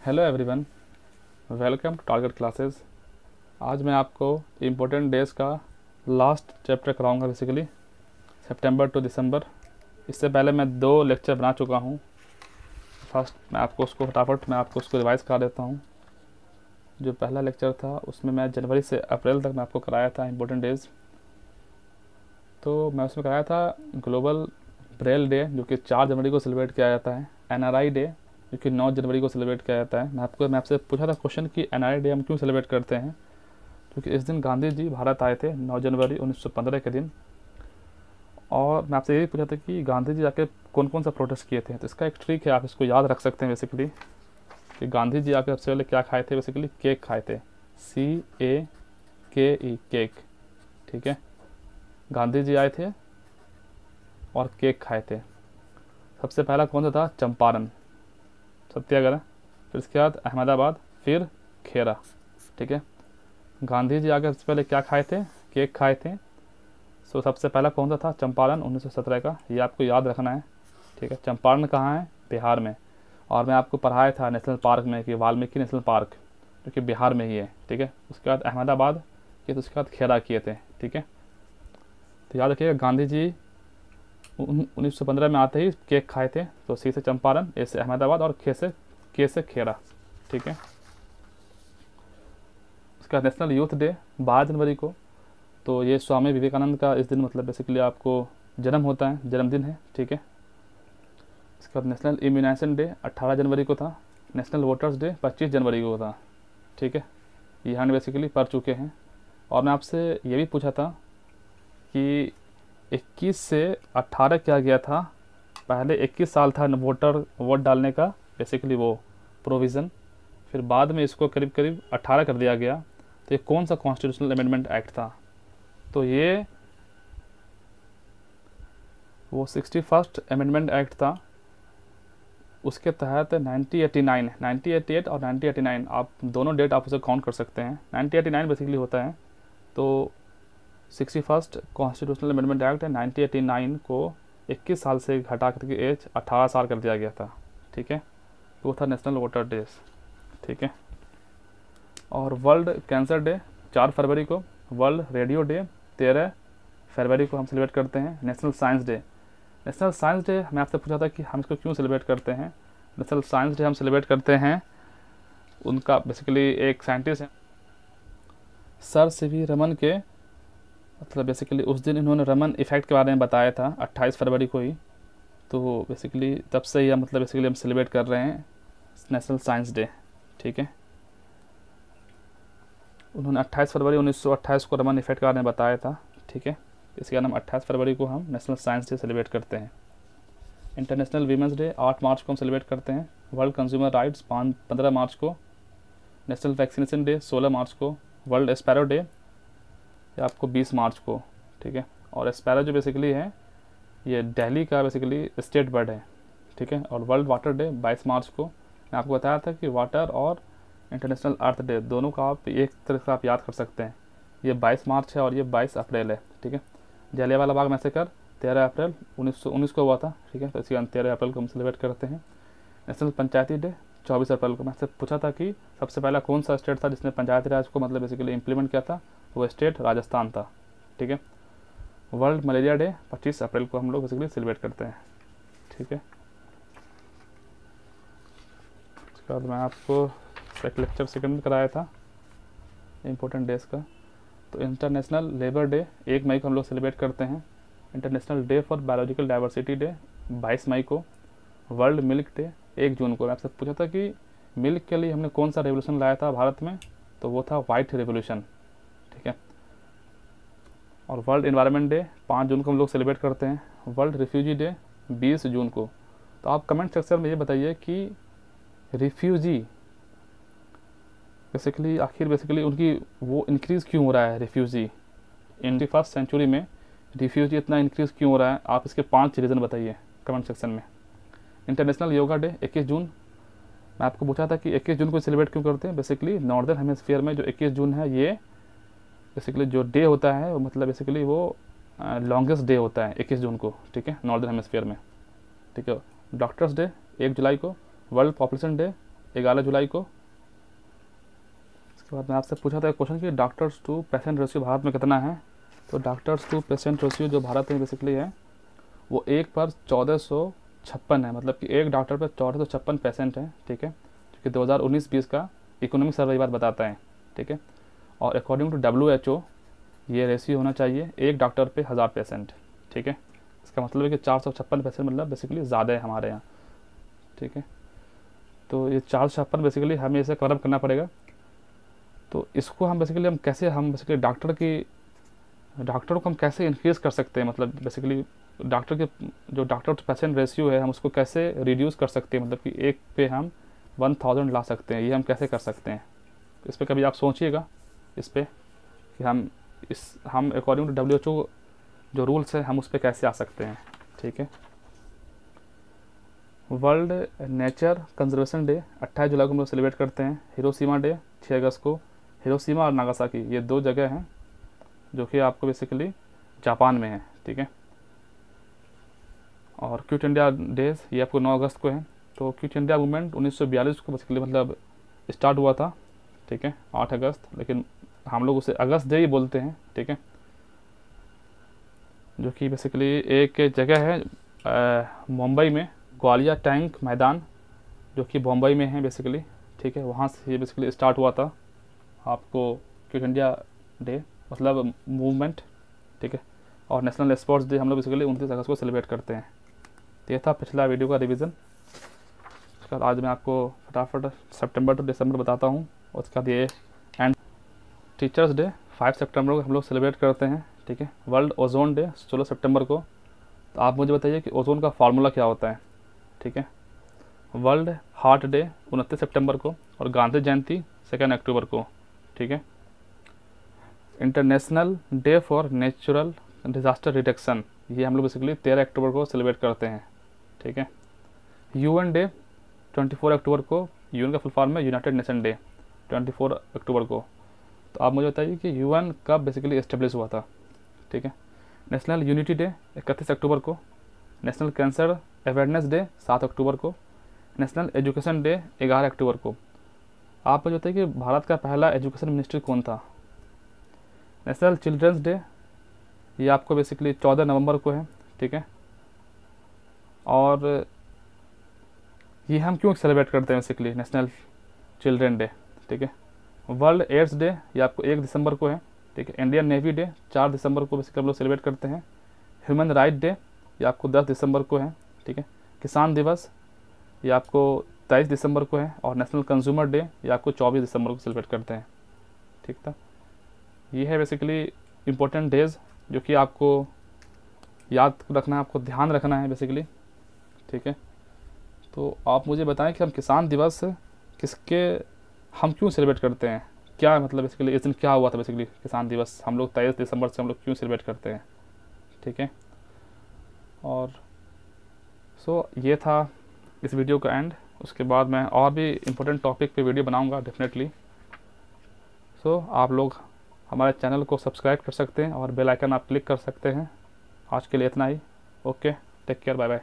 Hello everyone welcome to target classes आज मैं आपको इम्पोर्टेंट डेज़ का लास्ट चैप्टर कराऊँगा बेसिकली सितंबर टू दिसंबर इससे पहले मैं दो लेक्चर बना चुका हूँ। फ़र्स्ट मैं आपको उसको फटाफट, मैं आपको उसको रिवाइज़ करा देता हूँ। जो पहला लेक्चर था, उसमें मैं जनवरी से अप्रैल तक मैं आपको कराया था इम्पोर्टेंट डेज़ तो मैं उसमें कराया था ग्लोबल ब्रेल डे जो कि चार जनवरी को सेलिब्रेट किया जाता है। एनआरआई डे जो कि नौ जनवरी को सेलिब्रेट किया जाता है। मैं आपको, मैं आपसे पूछा था क्वेश्चन कि एन डे हम क्यों सेलिब्रेट करते हैं? क्योंकि इस दिन गांधी जी भारत आए थे 9 जनवरी 1915 के दिन। और मैं आपसे यही पूछा था कि गांधी जी जाके कौन कौन सा प्रोटेस्ट किए थे? तो इसका एक ट्रिक है, आप इसको याद रख सकते हैं बेसिकली कि गांधी जी आके सबसे पहले क्या खाए थे बेसिकली केक खाए थे। सी ए के ई केक ठीक है? गांधी जी आए थे और केक खाए थे। सबसे पहला कौन सा था? चंपारण। सत्याग्रह फिर उसके बाद अहमदाबाद, फिर खेरा, ठीक है? गांधी जी आगे सबसे पहले क्या खाए थे? केक खाए थे। सो सबसे पहला कौन सा था? चंपारण 1917 का। ये आपको याद रखना है, ठीक है? चंपारण कहाँ है? बिहार में। और मैं आपको पढ़ाया था नेशनल पार्क में कि वाल्मीकि नेशनल पार्क, जो कि बिहार में ही है, ठीक है? उसके बाद अहमदाबाद, ये तो उसके बाद खेरा किए थे, ठीक है? तो याद रखिएगा, गांधी जी उन्नीस सौ पंद्रह में आते ही केक खाए थे तो सी से चंपारण, ए से अहमदाबाद और खे से के से खेरा ठीक है? उसका नेशनल यूथ डे बारह जनवरी को। तो ये स्वामी विवेकानंद का इस दिन मतलब बेसिकली आपको जन्म होता है, जन्मदिन है, ठीक है? इसके बाद नेशनल इम्यूनाइजेशन डे अट्ठारह जनवरी को था। नेशनल वोटर्स डे पच्चीस जनवरी को था, ठीक है? ये हम बेसिकली पढ़ चुके हैं। और मैं आपसे ये भी पूछा था कि 21 से 18 किया गया था। पहले 21 साल था वोटर, वोट डालने का बेसिकली वो प्रोविज़न फिर बाद में इसको करीब करीब 18 कर दिया गया। तो ये कौन सा कॉन्स्टिट्यूशनल अमेंडमेंट एक्ट था? तो ये वो सिक्सटी फ़र्स्ट अमेंडमेंट एक्ट था। उसके तहत 1989 1988 और 1989 आप दोनों डेट आप उसे काउंट कर सकते हैं। 1989 बेसिकली होता है। तो sixty first constitutional amendment act nineteen eighty nine को 21 साल से घटा करके एज 18 साल कर दिया गया था, ठीक है? वो था नेशनल वोटर डे ठीक है? और वर्ल्ड कैंसर डे, चार फरवरी को, वर्ल्ड रेडियो डे, तेरह फरवरी को हम सेलिब्रेट करते हैं, national science day. National science day मैं आपसे पूछा था कि हम इसको क्यों सेलिब्रेट करते हैं? नेशनल साइंस डे हम सेलिब्रेट करते हैं, उनका बेसिकली एक साइंटिस्ट हैं, सर सी वी रमन के मतलब बेसिकली उस दिन इन्होंने रमन इफ़ेक्ट के बारे में बताया था 28 फरवरी को ही। तो बेसिकली तब से ही मतलब बेसिकली हम सेलिब्रेट कर रहे हैं नेशनल साइंस डे ठीक है? उन्होंने 28 फरवरी 1928 को रमन इफ़ेक्ट के बारे में बताया था, ठीक है? इसके कारण हम 28 फरवरी को हम नेशनल साइंस डे सेलिब्रेट करते हैं। इंटरनेशनल वीमेंस डे 8 मार्च को हम सेलिब्रेट करते हैं। वर्ल्ड कंज्यूमर राइट्स पाँच पंद्रह मार्च को। नेशनल वैक्सीनेशन डे 16 मार्च को। वर्ल्ड स्पैरो डे ये आपको 20 मार्च को, ठीक है? और स्पैरो जो बेसिकली है, ये दिल्ली का बेसिकली स्टेट बर्ड है, ठीक है? और वर्ल्ड वाटर डे 22 मार्च को। मैं आपको बताया था कि वाटर और इंटरनेशनल अर्थ डे दोनों का आप एक तरह से आप याद कर सकते हैं। ये 22 मार्च है और ये 22 अप्रैल है, ठीक है? जलियावाला बाग मैसेकर, तेरह अप्रैल उन्नीस सौ उन्नीस को हुआ था, ठीक है? तो इसी तेरह अप्रैल को हम सेलिब्रेट करते हैं। नेशनल पंचायती डे चौबीस अप्रैल को। मैं से पूछा था कि सबसे पहला कौन सा स्टेट था जिसने पंचायती राज को मतलब बेसिकली इम्प्लीमेंट किया था? वो स्टेट राजस्थान था, ठीक है? वर्ल्ड मलेरिया डे 25 अप्रैल को हम लोग बेसिकली सेलिब्रेट करते हैं, ठीक है? उसके बाद मैं आपको एक लेक्चर सेकंड कराया था इम्पोर्टेंट डेज़ का। तो इंटरनेशनल लेबर डे एक मई को हम लोग सेलिब्रेट करते हैं। International day for biological diversity day 22 मई को। वर्ल्ड मिल्क डे एक जून को। मैं आपसे पूछा था कि मिल्क के लिए हमने कौन सा रेवोल्यूशन लाया था भारत में? तो वो था वाइट रेवोल्यूशन ठीक है? और वर्ल्ड इन्वायरमेंट डे पाँच जून को हम लोग सेलिब्रेट करते हैं। वर्ल्ड रिफ्यूजी डे बीस जून को। तो आप कमेंट सेक्शन में ये बताइए कि रिफ्यूजी बेसिकली आखिर बेसिकली उनकी वो इंक्रीज़ क्यों हो रहा है रिफ्यूजी इन फ़र्स्ट सेंचुरी में रिफ्यूजी इतना इंक्रीज़ क्यों हो रहा है? आप इसके पाँच रीज़न बताइए कमेंट सेक्शन में। International yoga day 21 June. मैं आपको पूछा था कि 21 जून को सेलिब्रेट क्यों करते हैं? बेसिकली नॉर्दर्न हेमिस्फीयर में जो 21 जून है, ये बेसिकली जो डे होता है, वो मतलब बेसिकली वो लॉन्गेस्ट डे होता है, इक्कीस जून को, ठीक है? नॉर्दर्न हेमस्फीयर में, ठीक है? डॉक्टर्स डे एक जुलाई को वर्ल्ड पॉपुलेशन डे ग्यारह जुलाई को। इसके बाद मैं आपसे पूछा था क्वेश्चन कि doctors to patient ratio Bharat में कितना है? तो डॉक्टर्स टू पेशेंट रेशियो जो भारत में बेसिकली है, वो एक पर चौदह सौ छप्पन है। मतलब कि एक डॉक्टर पर चौदह सौ छप्पन पेशेंट है, ठीक है? जो कि दो हज़ार उन्नीस बीस का इकोनॉमिक सर्वे बात बताता है, ठीक है? और according to W H O ये रेशियो होना चाहिए एक डॉक्टर पे हज़ार पेशेंट ठीक है? इसका मतलब है कि चार सौ छप्पन पेशेंट मतलब बेसिकली ज़्यादा है हमारे यहाँ, ठीक है? तो ये चार सौ छप्पन बेसिकली हमें इसे कवर करना पड़ेगा। तो इसको हम बेसिकली हम कैसे, हम बेसिकली डॉक्टर की डॉक्टर को हम कैसे इंक्रीज कर सकते हैं? मतलब बेसिकली डॉक्टर के, जो डॉक्टर टू पेशेंट रेशियो है, हम उसको कैसे रिड्यूस कर सकते हैं? मतलब कि एक पे हम वन थाउज़ेंड ला सकते हैं, ये हम कैसे कर सकते हैं? इस पर कभी आप सोचिएगा। इस पर कि हम इस, हम according to W H O जो रूल्स है, हम उस पर कैसे आ सकते हैं, ठीक है? वर्ल्ड नेचर कंजर्वेशन डे 28 जुलाई को हम लोग सेलिब्रेट करते हैं। हिरोशिमा डे 6 अगस्त को। हिरोशिमा और नागासाकी ये दो जगह हैं जो कि आपको बेसिकली जापान में है, ठीक है? और क्यूट इंडिया डेज़ ये आपको 9 अगस्त को है। तो क्यूट इंडिया मूवमेंट 1942 को बेसिकली मतलब स्टार्ट हुआ था, ठीक है? 8 अगस्त, लेकिन हम लोग उसे अगस्त डे ही बोलते हैं, ठीक है? जो कि बेसिकली एक जगह है मुंबई में, ग्वालियर टैंक मैदान, जो कि बम्बई में है बेसिकली ठीक है? वहाँ से ये बेसिकली स्टार्ट हुआ था आपको क्विट इंडिया डे मतलब मूवमेंट ठीक है? और नेशनल स्पोर्ट्स डे हम लोग बेसिकली उनतीस अगस्त को सेलिब्रेट करते हैं। तो ये था पिछला वीडियो का रिवीजन उसके बाद आज मैं आपको फटाफट सितंबर टू तो दिसंबर बताता हूँ। उसके बाद ये टीचर्स डे फाइव सितंबर को हम लोग सेलिब्रेट करते हैं, ठीक है? वर्ल्ड ओजोन डे सोलह सितंबर को। तो आप मुझे बताइए कि ओजोन का फार्मूला क्या होता है, ठीक है? वर्ल्ड हार्ट डे उनतीस सितंबर को और गांधी जयंती सेकेंड अक्टूबर को, ठीक है? International day for natural disaster reduction ये हम लोग बेसिकली तेरह अक्टूबर को सेलिब्रेट करते हैं, ठीक है? यूएन डे 24 अक्टूबर को यूएन का फुल फॉर्म है यूनाइटेड नेशन डे 24 अक्टूबर को। तो आप मुझे बताइए कि यूएन कब बेसिकली इस्टेब्लिश हुआ था? ठीक है? नेशनल यूनिटी डे इकतीस अक्टूबर को। नेशनल कैंसर अवेयरनेस डे सात अक्टूबर को। नेशनल एजुकेशन डे ग्यारह अक्टूबर को। आप मुझे बताइए कि भारत का पहला एजुकेशन मिनिस्ट्री कौन था? नेशनल चिल्ड्रंस डे ये आपको बेसिकली चौदह नवंबर को है, ठीक है? और ये हम क्यों सेलिब्रेट करते हैं बेसिकली नेशनल चिल्ड्रन डे ठीक है? वर्ल्ड एड्स डे, ये आपको एक दिसंबर को है, ठीक है? इंडियन नेवी डे, चार दिसंबर को बेसिकली हम लोग सेलिब्रेट करते हैं। ह्यूमन राइट डे, ये आपको दस दिसंबर को है, ठीक है? किसान दिवस, ये आपको तेईस दिसंबर को है, और नेशनल कंज्यूमर डे, ये आपको चौबीस दिसंबर को सेलिब्रेट करते हैं, ठीक था? ये है बेसिकली इम्पोर्टेंट डेज़, जो कि आपको याद रखना है, आपको ध्यान रखना है, बेसिकली, ठीक है? तो आप मुझे बताएँ कि हम किसान दिवस किसके हम क्यों सेलिब्रेट करते हैं? क्या मतलब बेसिकली इस दिन क्या हुआ था बेसिकली किसान दिवस। हम लोग तेईस दिसंबर से हम लोग क्यों सेलिब्रेट करते हैं? ठीक है? और सो ये था इस वीडियो का एंड उसके बाद मैं और भी इम्पोर्टेंट टॉपिक पे वीडियो बनाऊँगा डेफिनेटली सो आप लोग हमारे चैनल को सब्सक्राइब कर सकते हैं और बेल आइकन आप क्लिक कर सकते हैं। आज के लिए इतना ही। Okay take care bye bye